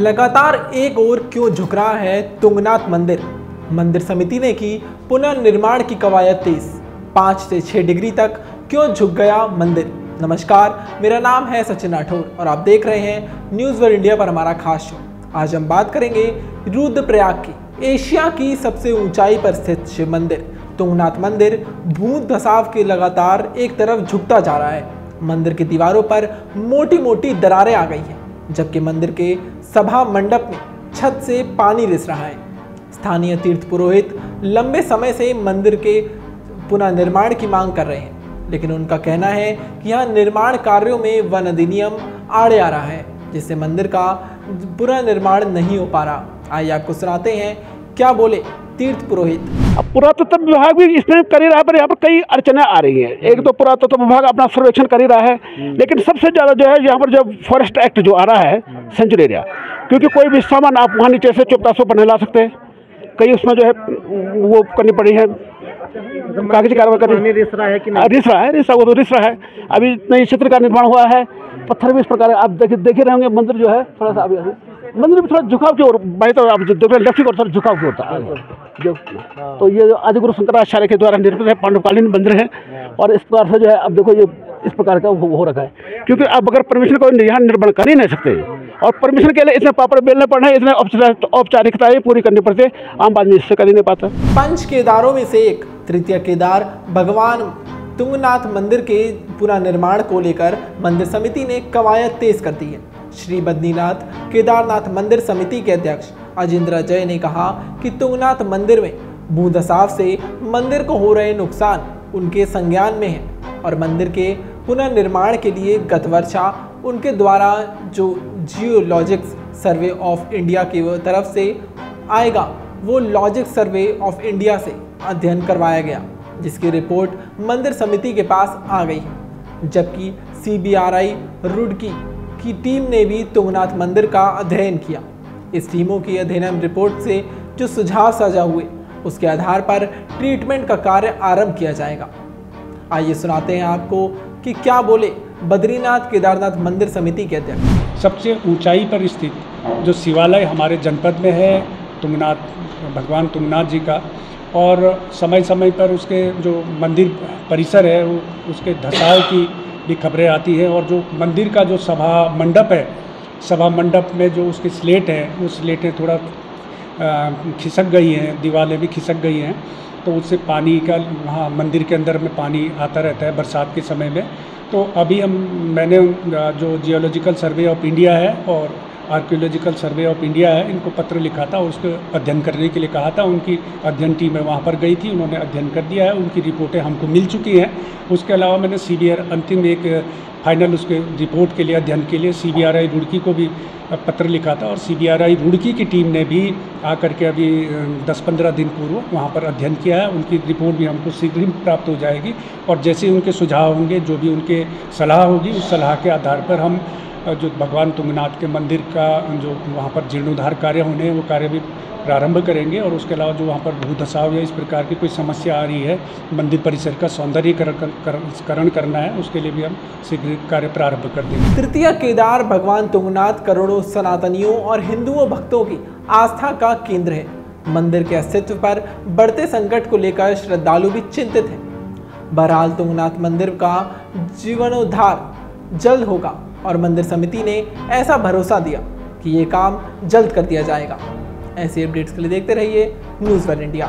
लगातार एक ओर क्यों झुक रहा है तुंगनाथ मंदिर? मंदिर समिति ने की पुनर्निर्माण की कवायद तेज। पाँच से छः डिग्री तक क्यों झुक गया मंदिर? नमस्कार, मेरा नाम है सचिन राठौर और आप देख रहे हैं न्यूज़ वर इंडिया पर हमारा खास शो। आज हम बात करेंगे रुद्रप्रयाग की, एशिया की सबसे ऊंचाई पर स्थित शिव मंदिर। तुंगनाथ मंदिर भूत धसाव के लगातार एक तरफ़ झुकता जा रहा है। मंदिर की दीवारों पर मोटी मोटी दरारें आ गई हैं। जबकि मंदिर के सभा मंडप में छत से पानी रिस रहा है। स्थानीय तीर्थ पुरोहित लंबे समय से मंदिर के पुनर्निर्माण की मांग कर रहे हैं, लेकिन उनका कहना है कि यहाँ निर्माण कार्यों में वन अधिनियम आड़े आ रहा है, जिससे मंदिर का पुनर्निर्माण नहीं हो पा रहा। आइए आपको सुनाते हैं, क्या बोले तीर्थ पुरोहित। अब पुरातत्व विभाग भी इसमें कर ही रहा है पर यहाँ पर कई अड़चने आ रही हैं। एक तो पुरातत्व विभाग अपना सर्वेक्षण कर ही रहा है लेकिन सबसे ज़्यादा जो है यहाँ पर जो फॉरेस्ट एक्ट जो आ रहा है सेंचुरी एरिया क्योंकि कोई भी सामान आप वहाँ नीचे से चुपता पर नहीं ला सकते। कई उसमें जो है वो करनी पड़ी है। कागज़ी कार्रवाई करनी। रिस रहा है कि हाँ, रिस रहा है रिस वो तो रिस रहा है। अभी नई क्षेत्र का निर्माण हुआ है पत्थर भी इस प्रकार आप देख देख रहे होंगे मंदिर जो है थोड़ा सा अभी मंदिर भी थोड़ा झुकाव की ओर बाई तो आप देख रहे हैं लेफ़्ट की ओर थोड़ा झुकाव की होता है जो तो ये जो आदिगुरु शंकराचार्य के द्वारा निर्मित है पांडवकालीन मंदिर है और इस प्रकार से जो है अब देखो ये इस प्रकार का हो हो रखा है। क्योंकि अब अगर परमिशन को यहाँ निर्माण कर ही नहीं सकते और परमिशन के लिए इतने पापड़ बेलने पड़ना है इतने औपचारिक- औपचारिकताएँ पूरी करनी पड़ती है आम आदमी इससे कर ही नहीं पाता। पंच केदारों में से एक तृतीय केदार भगवान तुंगनाथ मंदिर के पुनर्निर्माण को लेकर मंदिर समिति ने कवायद तेज कर दी है। श्री बद्रीनाथ केदारनाथ मंदिर समिति के अध्यक्ष अजिंद्र जय ने कहा कि तुंगनाथ मंदिर में भूदसाव से मंदिर को हो रहे नुकसान उनके संज्ञान में है और मंदिर के पुनर्निर्माण के लिए गत वर्षा उनके द्वारा जो जियोलॉजिक्स सर्वे ऑफ़ इंडिया की तरफ़ से आएगा, वो लॉजिक सर्वे ऑफ़ इंडिया से अध्ययन करवाया गया, जिसकी रिपोर्ट मंदिर समिति के पास आ गई। है जबकि आई रुड़की की टीम ने भी तुंगनाथ मंदिर का अध्ययन किया। इस टीमों की अध्ययन रिपोर्ट से जो सुझाव साझा हुए, उसके आधार पर ट्रीटमेंट का कार्य आरंभ किया जाएगा। आइए सुनाते हैं आपको कि क्या बोले बद्रीनाथ केदारनाथ मंदिर समिति के अध्यक्ष। सबसे ऊंचाई पर स्थित जो शिवालय हमारे जनपद में है, तुंगनाथ, भगवान तुंगनाथ जी का, और समय समय पर उसके जो मंदिर परिसर है उसके धसाव की भी खबरें आती हैं, और जो मंदिर का जो सभा मंडप है सभा मंडप में जो उसकी स्लेट है वो स्लेटें थोड़ा खिसक गई हैं दीवारें भी खिसक गई हैं तो उससे पानी का, वहाँ मंदिर के अंदर में पानी आता रहता है बरसात के समय में। तो अभी हम, मैंने जो जियोलॉजिकल सर्वे ऑफ़ इंडिया है और आर्कियोलॉजिकल सर्वे ऑफ़ इंडिया है, इनको पत्र लिखा था और उसको अध्ययन करने के लिए कहा था। उनकी अध्ययन टीम है वहाँ पर गई थी, उन्होंने अध्ययन कर दिया है, उनकी रिपोर्टें हमको मिल चुकी हैं। उसके अलावा मैंने सी अंतिम एक फाइनल उसके रिपोर्ट के लिए, अध्ययन के लिए सीबीआरआई रुड़की को भी पत्र लिखा था और सीबीआरआई रुड़की की टीम ने भी आकर के अभी दस पंद्रह दिन पूर्व वहाँ पर अध्ययन किया है। उनकी रिपोर्ट भी हमको शीघ्र ही प्राप्त हो जाएगी और जैसे उनके सुझाव होंगे, जो भी उनके सलाह होगी, उस सलाह के आधार पर हम जो भगवान तुंगनाथ के मंदिर का जो वहाँ पर जीर्णोद्धार कार्य होने हैं वो कार्य भी प्रारंभ करेंगे और उसके अलावा जो वहाँ पर भूधसाव या इस प्रकार की कोई समस्या आ रही है मंदिर परिसर का सौंदर्यीकरण कर, कर, करण करना है उसके लिए भी हम शीघ्र कार्य प्रारंभ कर देंगे। तृतीय केदार भगवान तुंगनाथ करोड़ों सनातनियों और हिंदुओं भक्तों की आस्था का केंद्र है। मंदिर के अस्तित्व पर बढ़ते संकट को लेकर श्रद्धालु भी चिंतित हैं। बहरहाल तुंगनाथ मंदिर का जीवनोद्धार जल्द होगा। और मंदिर समिति ने ऐसा भरोसा दिया कि ये काम जल्द कर दिया जाएगा। ऐसे अपडेट्स के लिए देखते रहिए न्यूज़ वन इंडिया।